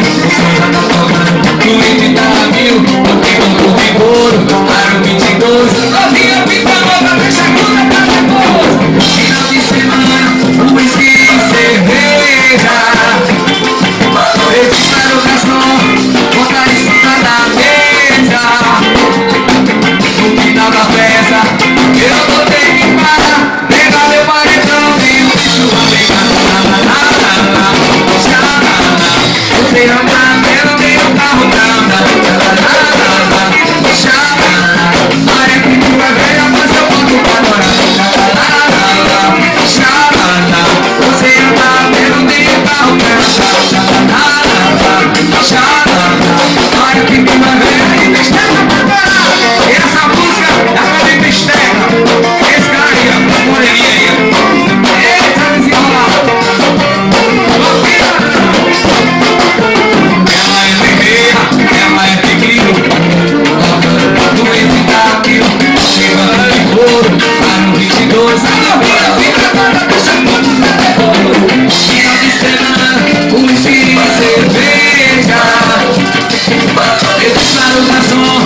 mil, o senhor já tá sobrando. O leite tá a mil, porque comprou Freedom. beijar. Eu declaro razões.